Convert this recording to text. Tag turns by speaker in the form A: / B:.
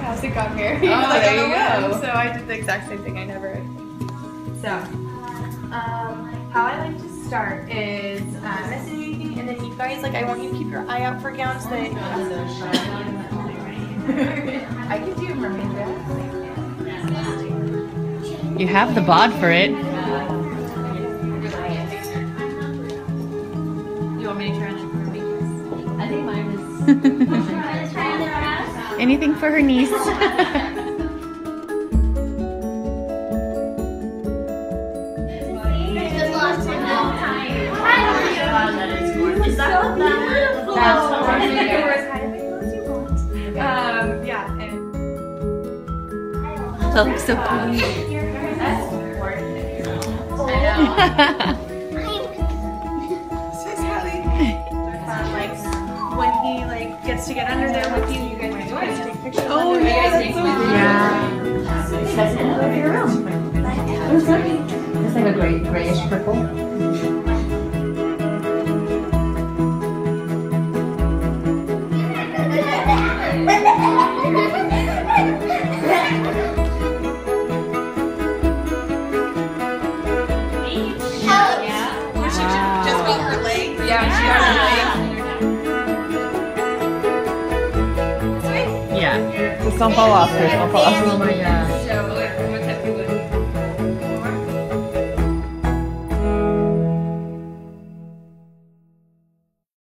A: How's it got married?
B: Oh,
A: like,
B: there you go.
A: So I did the exact same thing. I never. So, um, how I like to start is uh, message anything, and then you guys like I want you to keep your eye out for gowns that. I can do mermaid dress.
B: You have the bod for it.
A: You want me to try
C: I think mine is.
B: Anything for her niece.
C: Is that what that? That's
A: yeah, and
B: Oh, so cute.
A: He like gets to get under there with you, you guys get to take pictures.
B: Oh,
A: under there.
B: yeah. Yeah.
C: It's like a gray, grayish purple.
A: Where she just got her leg. Yeah, she got her leg.
B: São
C: palavras, são palavras.